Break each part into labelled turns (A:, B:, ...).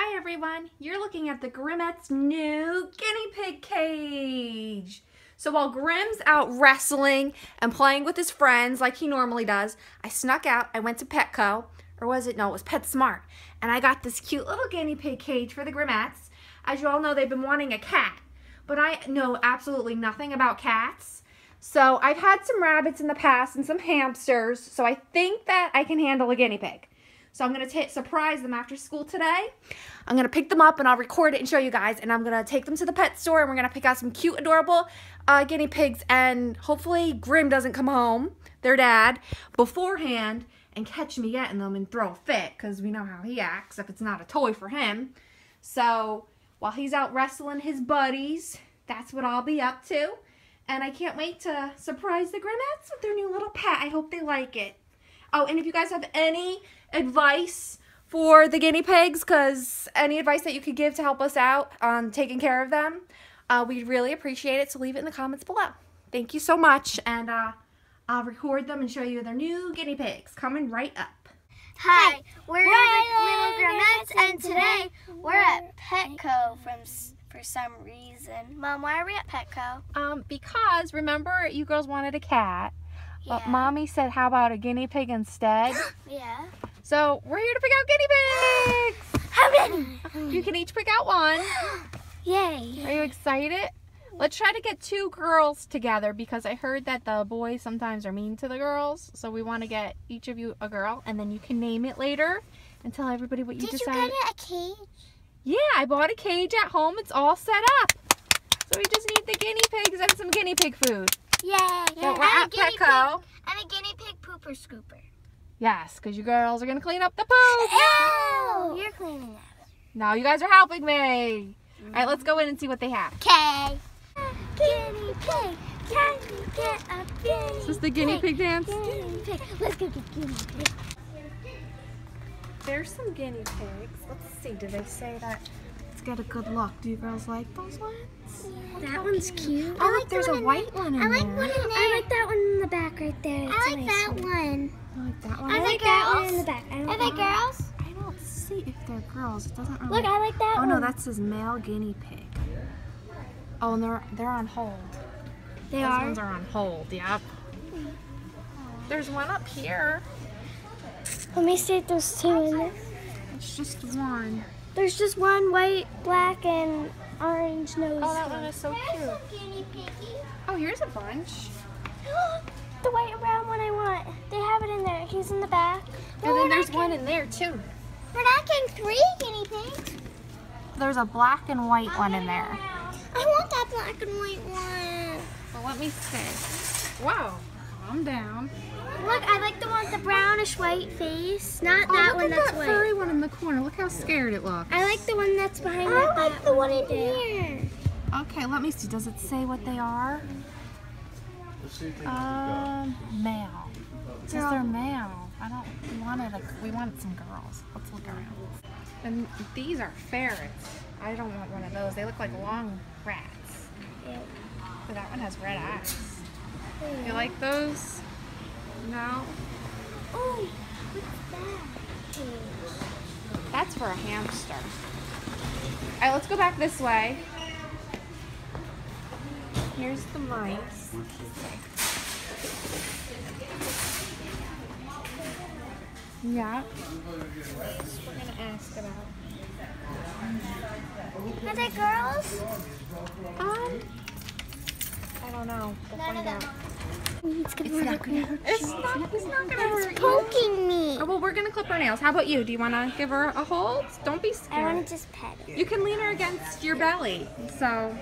A: Hi everyone, you're looking at the Grimmette's new guinea pig cage. So while Grim's out wrestling and playing with his friends like he normally does, I snuck out, I went to Petco, or was it, no, it was PetSmart, and I got this cute little guinea pig cage for the Grimmettes. As you all know, they've been wanting a cat, but I know absolutely nothing about cats. So I've had some rabbits in the past and some hamsters, so I think that I can handle a guinea pig. So I'm going to surprise them after school today. I'm going to pick them up and I'll record it and show you guys. And I'm going to take them to the pet store and we're going to pick out some cute, adorable uh, guinea pigs. And hopefully Grim doesn't come home, their dad, beforehand and catch me getting them and throw a fit. Because we know how he acts if it's not a toy for him. So while he's out wrestling his buddies, that's what I'll be up to. And I can't wait to surprise the Grimmettes with their new little pet. I hope they like it. Oh, and if you guys have any advice for the guinea pigs, because any advice that you could give to help us out on taking care of them, uh, we'd really appreciate it. So leave it in the comments below. Thank you so much. And uh, I'll record them and show you their new guinea pigs coming right up.
B: Hi, we're, we're Little Grimmettes, and today we're at Petco from for some reason. Mom, why are we at Petco?
A: Um, because remember you girls wanted a cat.
B: Uh, yeah.
A: But mommy said, how about a guinea pig instead?
B: yeah.
A: So we're here to pick out guinea pigs.
B: How many?
A: You can each pick out one.
B: Yay.
A: Are you excited? Let's try to get two girls together because I heard that the boys sometimes are mean to the girls. So we want to get each of you a girl and then you can name it later and tell everybody what you
B: Did
A: decided.
B: you get a cage?
A: Yeah, I bought a cage at home. It's all set up. So we just need the guinea pigs and some guinea pig food.
B: Yay.
A: So we're
B: and
A: at Petco.
B: Pig, and a guinea pig pooper scooper.
A: Yes, because you girls are going to clean up the poop.
B: No! You're cleaning that.
A: No, you guys are helping me. All right, let's go in and see what they have.
B: Okay. Guinea pig. Can you get a guinea
A: Is this the guinea pig dance?
B: Guinea pig. Let's go get guinea pig.
A: There's some guinea pigs. Let's see, did they say that? Let's get a good look. Do you girls like those ones?
B: That one's cute.
A: Oh, look, there's a white one in
B: I like
A: there.
B: one in there. I like that one in the back right there. I like that one.
A: I like that one.
B: I like that one in the back. I
C: Are they girls?
A: I don't see if they're girls. It doesn't really.
B: Look, I like that
A: oh
B: one.
A: no, that says male guinea pig. Oh, and they're they're on hold.
B: they
A: Those
B: are.
A: ones are on hold. Yep. There's one up here.
B: Let me see if there's two in there.
A: It's just one.
B: There's just one white, black, and orange nose.
A: Oh, that one is so cute.
B: guinea piggy.
A: Oh, here's a bunch.
B: the white and brown one I want. They have it in there. He's in the back.
A: And then there's one in there too.
B: We're not getting three guinea pigs.
A: There's a black and white one in there.
B: I want that black and white one.
A: Well, let me see. Wow. Calm down.
B: Look, I like the one with the brownish white face. Not
A: Oh,
B: that one that's
A: that
B: white.
A: furry one in the corner. Look how scared it looks.
B: I like the one that's behind I like the one in here.
A: Okay, let me see. Does it say what they are? Um, male. It says they're male. I don't. We wanted a. We wanted some girls. Let's look around. And these are ferrets. I don't want one of those. They look like long rats. But that one has red eyes. You like those? No.
B: Oh, what's that?
A: That's for a hamster. All right, let's go back this way. Here's the mice. Yeah. We're gonna ask about.
B: Are they girls?
A: Um, I don't know. We'll find out.
B: It's gonna it's
C: not gonna
A: It's not. It's not gonna hurt you.
B: poking me.
A: Oh, well, we're gonna clip her nails. How about you? Do you want to give her a hold? Don't be scared.
B: I to just pet it.
A: You can lean her against your belly, so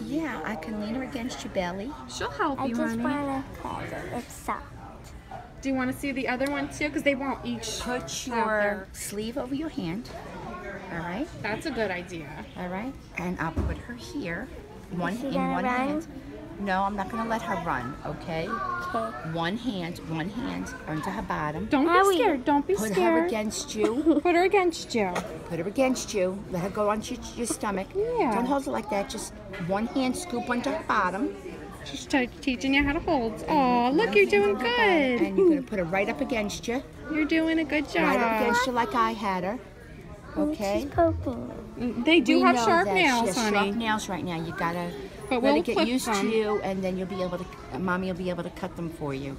C: Yeah, I can lean her against your belly.
A: she'll help
B: I
A: you,
B: just want to pet it. It's soft.
A: Do you want to see the other one too? Because they won't each.
C: Put your sleeve over your hand. All right,
A: That's a good idea.
C: all right. And I'll put her here. One in one hand. No, I'm not gonna let her run. Okay.
B: Okay.
C: One hand, one hand onto her bottom.
A: Don't
B: Howie.
A: be scared. Don't be scared.
C: Put her against you.
A: Put her against you.
C: Put her against you. Let her go onto your, your stomach.
A: Yeah.
C: Don't hold it like that. Just one hand scoop onto her bottom.
A: She's t- teaching you how to hold. Oh, look, you're doing good.
C: And you're gonna put her right up against you.
A: You're doing a good job.
C: Right up
A: job.
C: against you like I had her. Okay.
B: She's poking.
A: Mm, They do
C: We
A: have sharp
C: that she
A: nails,
C: has
A: honey.
C: Sharp nails right now. You gotta
A: But
C: let
A: we'll
C: it get used
A: them.
C: to, and then you'll be able to. Uh, Mommy will be able to cut them for you.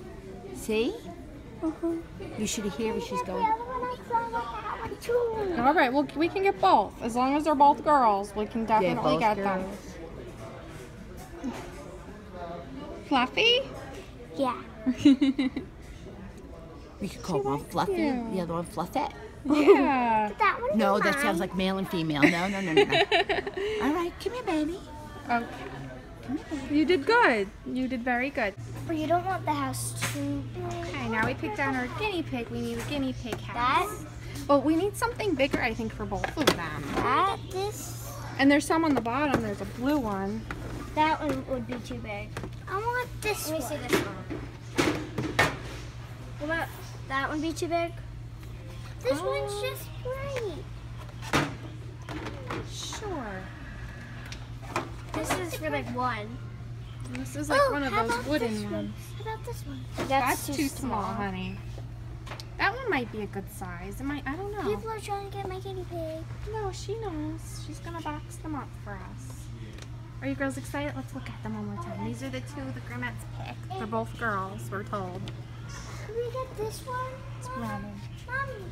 C: See? Mhm. You should hear where she's going.
A: All right, well, we can get both. As long as they're both girls, we can definitely
C: both
A: get
C: girls.
A: them. Fluffy?
B: Yeah.
C: We could call one Fluffy,
A: you.
C: the other one Fluffette.
A: Yeah.
B: That one.
C: No, that sounds like male and female. No, no, no, no, no. All right, come here, baby.
A: Okay. You did good. You did very good.
B: But you don't want the house too big.
A: Okay, now we picked out our guinea pig. We need a guinea pig house.
B: That,
A: house. But we need something bigger, I think, for both of them.
B: that, this,
A: And there's some on the bottom. There's a blue one.
B: that one would be too big. I want this Let me see this one. What about that one be too big? This one's
A: Oh.
B: just right.
A: Sure.
B: This is for like one.
A: This is like
B: Oh,
A: one of those wooden
B: this
A: ones.
B: one? How about this one?
A: That's, too, small, honey. That one might be a good size. It might. I don't know.
B: People are trying to get my guinea pig.
A: No, she knows. She's gonna box them up for us. Are you girls excited? Let's look at them one more time. These are the two the Grimmettes picked. They're both girls, we're told.
B: Can we get this one?
A: It's Robin.
B: Mommy.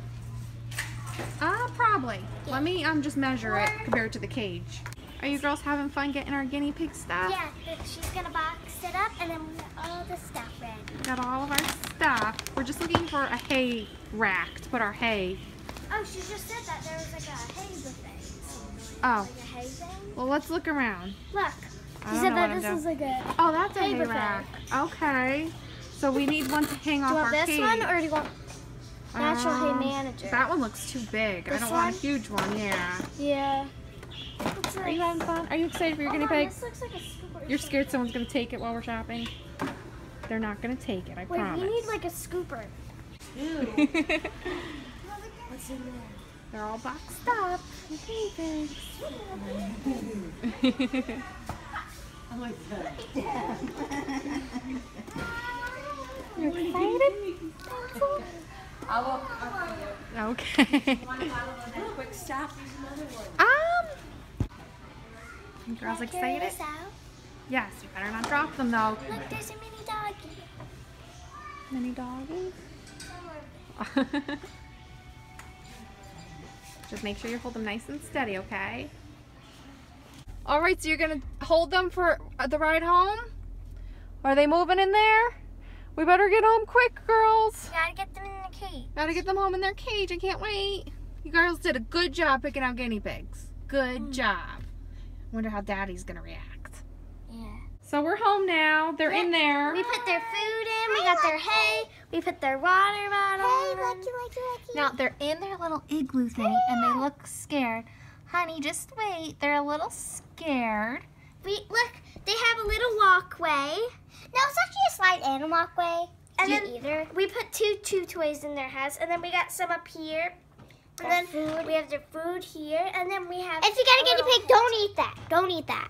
A: Uh, probably. Let me um just measure it compared to the cage. Are you girls having fun getting our guinea pig stuff?
B: Yeah, she's gonna box it up and then we got all the stuff ready.
A: Got all of our stuff. We're just looking for a hay rack to put our hay.
B: Oh, she just said that there was like a hay buffet.
A: Oh,
B: Like a hay thing.
A: well let's look around.
B: Look. She said that this is like a.
A: Oh, that's a
B: Hay
A: hay rack. Okay. So we need one to hang
B: Do
A: off
B: you want this
A: cage.
B: one or do you want natural
A: Um,
B: hay manager?
A: That one looks too big. I don't want a huge one. Yeah.
B: Yeah. It's
A: Are you having fun? Are you excited for your guinea pig?
B: This looks like a scooper.
A: You're scared someone's gonna take it while we're shopping? They're not gonna take it. I
B: Wait,
A: promise.
B: we need like a scooper. What's in there?
A: They're all boxed up. with guinea pigs. You excited? Okay.
C: Quick stop.
A: Um. You girls
B: Can I
A: excited? Yes. You better not drop them though.
B: Look, there's a mini doggy.
A: Mini doggies. Just make sure you hold them nice and steady, okay? All right, so you're gonna hold them for uh, the ride home? Are they moving in there? We better get home quick, girls.
B: We gotta get them in the cage.
A: Gotta get them home in their cage. I can't wait. You girls did a good job picking out guinea pigs. Good mm. job. Wonder how Daddy's gonna react.
B: Yeah.
A: So we're home now. They're in there.
B: We put their food in. We got their hay. We put their water bottle. Hey, lucky, lucky, lucky.
A: Now they're in their little igloo thing and they look scared. Honey, just wait. They're a little scared.
B: We look. They have a little walkway. No, it's actually a slide and a walkway. And
C: Do
B: then either we put two two toys in their house, and then we got some up here. And then food. we have their food here, and then we have. If you got to get a guinea pig, don't eat that. Don't eat that.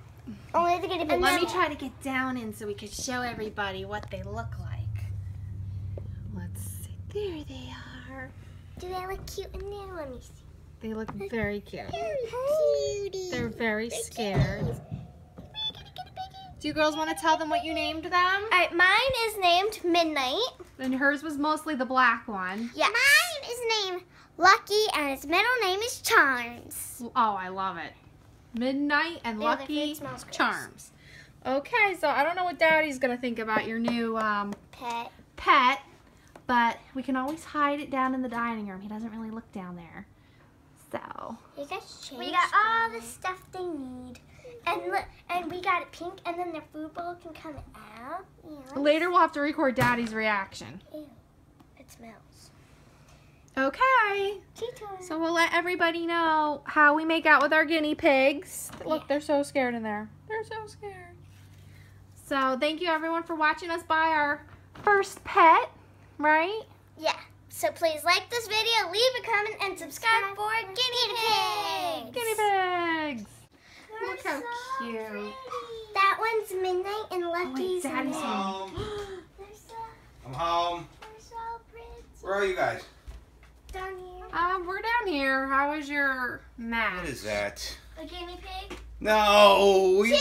B: Only the guinea pig.
A: Let me try to get down in so we can show everybody what they look like. Let's see. There they are.
B: Do they look cute in there? Let me see.
A: They look very cute.
B: Cutie.
A: They're very scared. Do you girls want to tell them what you named them?
B: All right, mine is named Midnight.
A: And hers was mostly the black one.
B: Yes. Mine is named Lucky, and its middle name is Charms.
A: Oh, I love it. Midnight and
B: Yeah,
A: Lucky
B: food smells gross.
A: Charms. Okay, so I don't know what Daddy's gonna think about your new um,
B: Pet.
A: pet, but we can always hide it down in the dining room. He doesn't really look down there. So,
B: We got all the stuff they need. And look, and we got it pink, and then the food bowl can come out. Ew,
A: later we'll have to record Daddy's reaction.
B: ew. It smells.
A: Okay, so we'll let everybody know how we make out with our guinea pigs. Look, they're so scared in there. They're so scared. So, thank you everyone for watching us buy our first pet, right?
B: yeah. So please like this video, leave a comment, and subscribe for guinea pigs.
A: Guinea pigs.
B: They're
A: Look how
B: so
A: cute.
B: pretty. That one's Midnight and
A: Oh, wait,
B: Lucky's
A: Daddy's
B: name.
A: home.
B: So,
D: I'm home.
B: so.
D: Where are you guys?
B: Down here.
A: Um, we're down here. How was your our match.
D: What is that?
B: A guinea pig.
D: No.
B: Two
D: You,